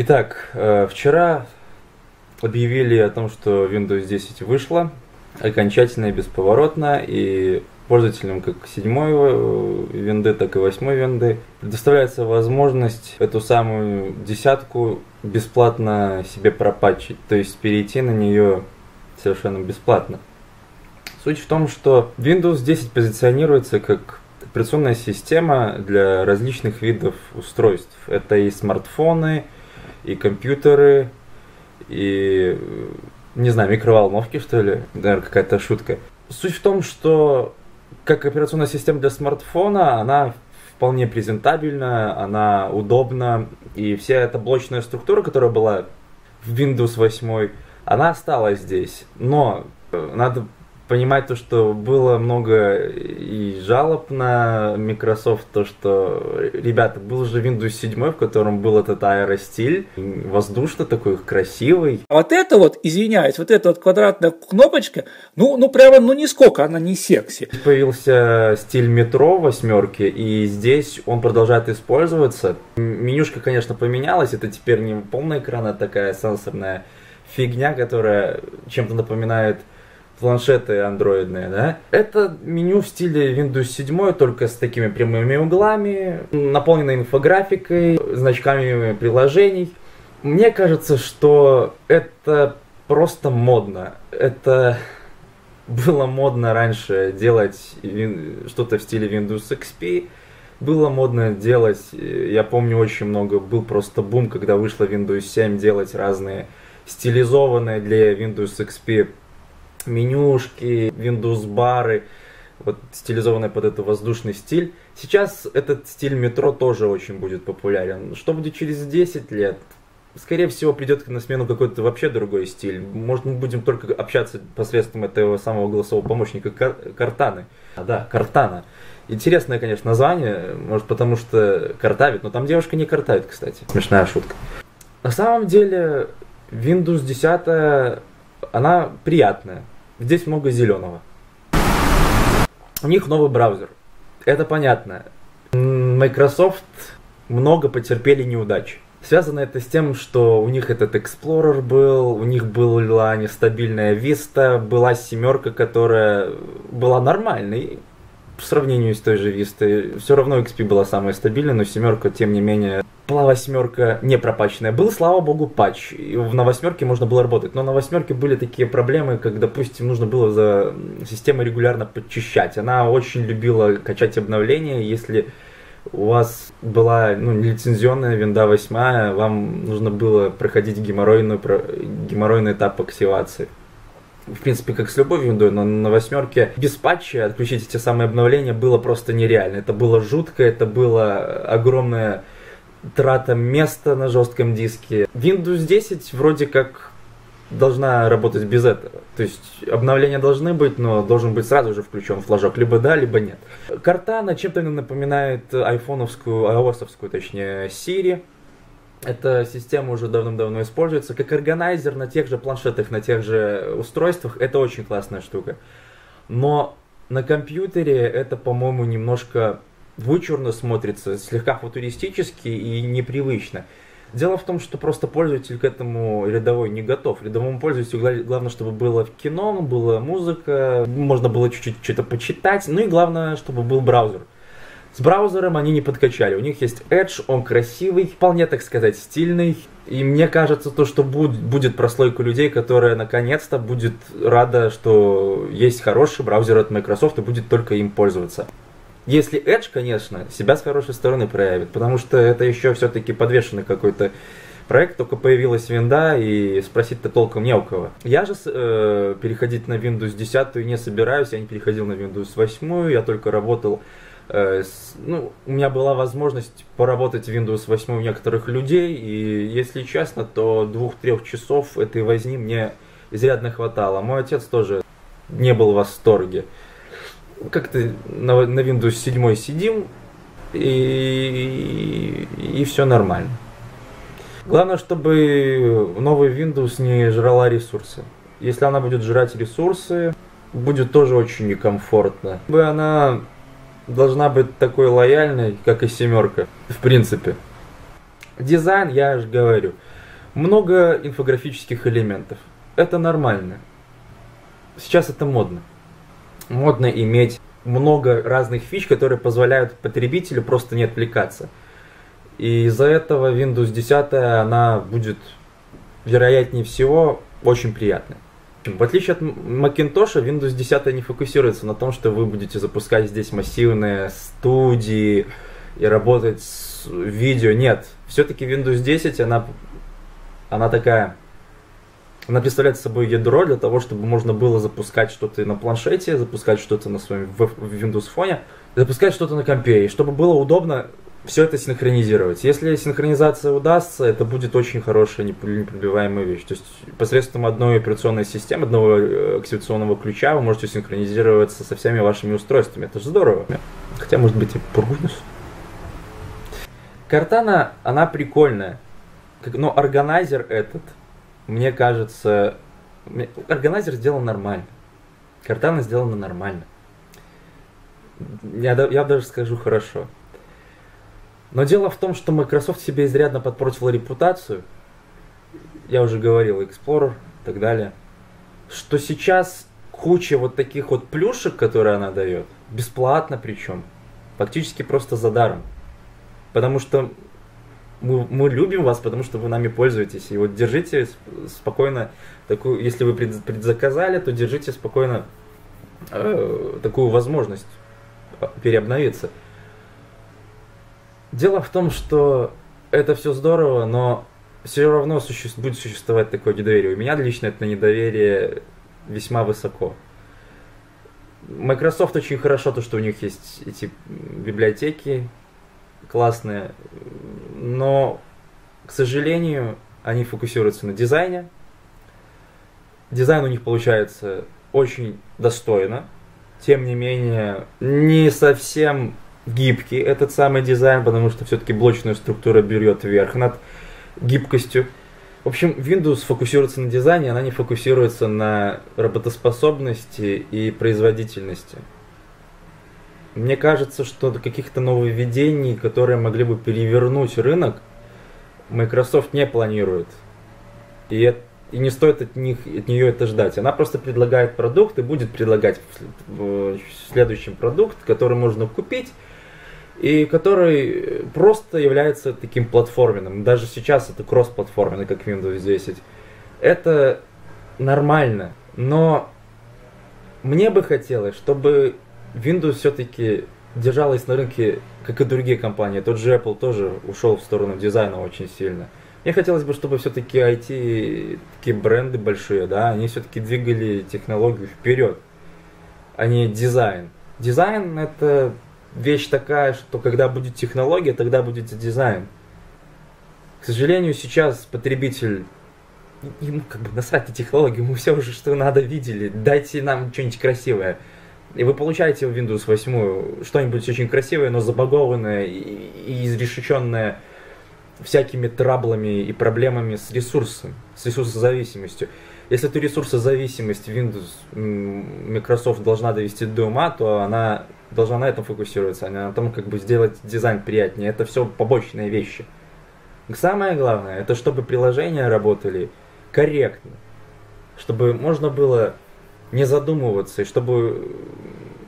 Итак, э, вчера объявили о том, что Windows 10 вышла окончательно и бесповоротно, и пользователям как седьмой э, винды, так и восьмой винды предоставляется возможность эту самую десятку бесплатно себе пропатчить, то есть перейти на нее совершенно бесплатно. Суть в том, что Windows 10 позиционируется как операционная система для различных видов устройств. Это и смартфоны, и компьютеры, и, не знаю, микроволновки, что ли, наверное, какая-то шутка. Суть в том, что как операционная система для смартфона, она вполне презентабельна, она удобна, и вся эта блочная структура, которая была в Windows 8, она осталась здесь. Но надо понимать то, что было много и жалоб на Microsoft, то, что, ребята, был же Windows 7, в котором был этот аэростиль, воздушно такой красивый. А вот это вот, извиняюсь, вот эта вот квадратная кнопочка, ну, ну прямо, ну нисколько, она не секси. Появился стиль метро восьмерки, и здесь он продолжает использоваться. Менюшка, конечно, поменялась, это теперь не полный экран, а такая сенсорная фигня, которая чем-то напоминает планшеты андроидные, да, это меню в стиле Windows 7, только с такими прямыми углами, наполнено инфографикой, значками приложений. Мне кажется, что это просто модно. Это было модно раньше делать что-то в стиле Windows XP. Было модно делать, я помню очень много, был просто бум, когда вышла Windows 7, делать разные стилизованные для Windows XP менюшки, Windows бары, вот стилизованные под этот воздушный стиль. Сейчас этот стиль метро тоже очень будет популярен. Что будет через 10 лет? Скорее всего, придет на смену какой-то вообще другой стиль. Может, мы будем только общаться посредством этого самого голосового помощника Картаны. А, да, Картана. Интересное, конечно, название, может, потому что картавит, но там девушка не картавит, кстати. Смешная шутка. На самом деле, Windows 10, она приятная. Здесь много зеленого. У них новый браузер. Это понятно. Microsoft много потерпели неудач. Связано это с тем, что у них этот Explorer был, у них была нестабильная Vista, была семерка, которая была нормальной по сравнению с той же Vista. Все равно XP была самая стабильная, но семерка, тем не менее, была восьмерка не пропаченная. Был, слава богу, патч. И на восьмерке можно было работать. Но на восьмерке были такие проблемы, как, допустим, нужно было за системой регулярно подчищать. Она очень любила качать обновления. Если у вас была ну, лицензионная винда 8, вам нужно было проходить геморройную, геморройный этап активации. В принципе, как с любой виндой, но на восьмерке без патча отключить эти самые обновления было просто нереально. Это было жутко, это было огромное трата места на жестком диске. Windows 10 вроде как должна работать без этого. То есть обновления должны быть, но должен быть сразу же включен флажок. Либо да, либо нет. Картана чем-то напоминает айфоновскую, iOS-овскую, точнее, Siri. Эта система уже давным-давно используется. Как органайзер на тех же планшетах, на тех же устройствах. Это очень классная штука. Но на компьютере это, по-моему, немножко вычурно смотрится, слегка футуристически и непривычно. Дело в том, что просто пользователь к этому рядовой не готов. Рядовому пользователю главное, чтобы было в кино, была музыка, можно было чуть-чуть что-то почитать, ну и главное, чтобы был браузер. С браузером они не подкачали. У них есть Edge, он красивый, вполне, так сказать, стильный. И мне кажется, то, что будет, будет прослойка людей, которая наконец-то будет рада, что есть хороший браузер от Microsoft и будет только им пользоваться. Если Edge, конечно, себя с хорошей стороны проявит, потому что это еще все-таки подвешенный какой-то проект, только появилась винда, и спросить-то толком не у кого. Я же э, переходить на Windows 10 не собираюсь, я не переходил на Windows 8, я только работал ну, у меня была возможность поработать в Windows 8 у некоторых людей, и если честно, то двух-трех часов этой возни мне изрядно хватало. Мой отец тоже не был в восторге как-то на, на Windows 7 сидим, и, и, и все нормально. Главное, чтобы новый Windows не жрала ресурсы. Если она будет жрать ресурсы, будет тоже очень некомфортно. Она должна быть такой лояльной, как и семерка, в принципе. Дизайн, я же говорю, много инфографических элементов. Это нормально. Сейчас это модно. Модно иметь много разных фич, которые позволяют потребителю просто не отвлекаться. И из-за этого Windows 10 она будет, вероятнее всего, очень приятной. В отличие от Macintosh, Windows 10 не фокусируется на том, что вы будете запускать здесь массивные студии и работать с видео. Нет, все-таки Windows 10, она, она такая, она представляет собой ядро для того, чтобы можно было запускать что-то на планшете, запускать что-то на своем в Windows фоне, запускать что-то на компе, и чтобы было удобно все это синхронизировать. Если синхронизация удастся, это будет очень хорошая, непробиваемая вещь. То есть посредством одной операционной системы, одного э, активационного ключа вы можете синхронизироваться со всеми вашими устройствами. Это же здорово. Хотя, может быть, и Пургунус. Картана, она прикольная. Но органайзер этот, мне кажется, органайзер сделан нормально. Картана сделана нормально. Я, я даже скажу хорошо. Но дело в том, что Microsoft себе изрядно подпортила репутацию. Я уже говорил, Explorer и так далее. Что сейчас куча вот таких вот плюшек, которые она дает, бесплатно причем, фактически просто за даром. Потому что мы, мы любим вас, потому что вы нами пользуетесь. И вот держите спокойно такую, если вы пред, предзаказали, то держите спокойно э, такую возможность переобновиться. Дело в том, что это все здорово, но все равно суще... будет существовать такое недоверие. У меня лично это недоверие весьма высоко. Microsoft очень хорошо то, что у них есть эти библиотеки классные, но, к сожалению, они фокусируются на дизайне. Дизайн у них получается очень достойно. Тем не менее, не совсем гибкий этот самый дизайн, потому что все-таки блочная структура берет вверх над гибкостью. В общем, Windows фокусируется на дизайне, она не фокусируется на работоспособности и производительности. Мне кажется, что каких-то нововведений, которые могли бы перевернуть рынок, Microsoft не планирует. И, и не стоит от, них, от нее это ждать. Она просто предлагает продукт и будет предлагать в следующем продукт, который можно купить и который просто является таким платформенным. Даже сейчас это кросс-платформенный, как Windows 10. Это нормально, но мне бы хотелось, чтобы Windows все-таки держалась на рынке, как и другие компании. Тот же Apple тоже ушел в сторону дизайна очень сильно. Мне хотелось бы, чтобы все-таки IT, такие бренды большие, да, они все-таки двигали технологию вперед, а не дизайн. Дизайн это вещь такая, что когда будет технология, тогда будет дизайн. К сожалению, сейчас потребитель ему как бы насрать на технологию, мы все уже что надо видели, дайте нам что-нибудь красивое. И вы получаете в Windows 8 что-нибудь очень красивое, но забагованное и, и изрешеченное всякими траблами и проблемами с ресурсом, с ресурсозависимостью. Если эту ресурсозависимость Windows, Microsoft должна довести до ума, то она должна на этом фокусироваться, а не на том, как бы сделать дизайн приятнее. Это все побочные вещи. Самое главное, это чтобы приложения работали корректно, чтобы можно было не задумываться, и чтобы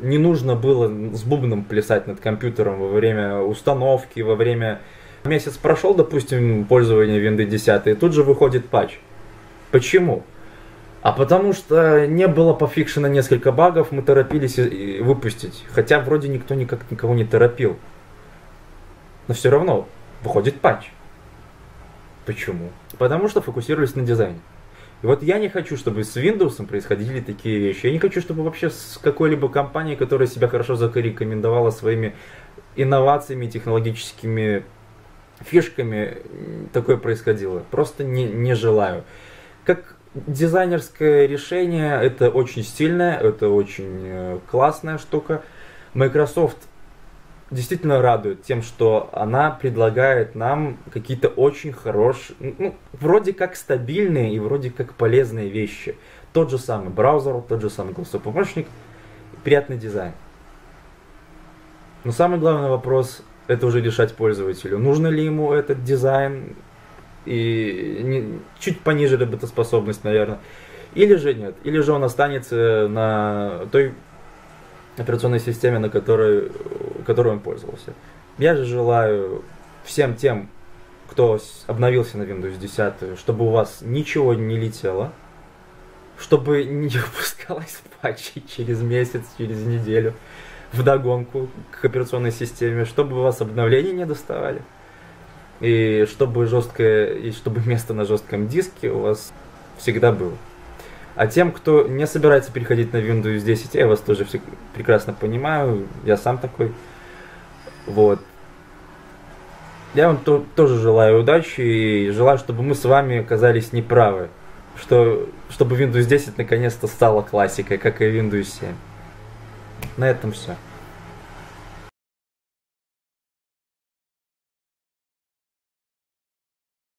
не нужно было с бубном плясать над компьютером во время установки, во время... Месяц прошел, допустим, пользование Windows 10, и тут же выходит патч. Почему? А потому что не было пофикшено несколько багов, мы торопились выпустить. Хотя вроде никто никак никого не торопил. Но все равно выходит патч. Почему? Потому что фокусировались на дизайне. И вот я не хочу, чтобы с Windows происходили такие вещи. Я не хочу, чтобы вообще с какой-либо компанией, которая себя хорошо зарекомендовала своими инновациями, технологическими фишками, такое происходило. Просто не, не желаю. Как дизайнерское решение, это очень стильное, это очень э, классная штука. Microsoft действительно радует тем, что она предлагает нам какие-то очень хорошие, ну, вроде как стабильные и вроде как полезные вещи. Тот же самый браузер, тот же самый голосовой помощник, приятный дизайн. Но самый главный вопрос это уже решать пользователю. Нужно ли ему этот дизайн и не, чуть пониже работоспособность, наверное. Или же нет. Или же он останется на той операционной системе, на которой, которой он пользовался. Я же желаю всем тем, кто обновился на Windows 10, чтобы у вас ничего не летело, чтобы не выпускалось патчей через месяц, через неделю вдогонку к операционной системе, чтобы у вас обновления не доставали. И чтобы жесткое, и чтобы место на жестком диске у вас всегда было. А тем, кто не собирается переходить на Windows 10, я вас тоже все прекрасно понимаю, я сам такой. Вот. Я вам то, тоже желаю удачи и желаю, чтобы мы с вами оказались неправы. Что, чтобы Windows 10 наконец-то стала классикой, как и Windows 7. На этом все.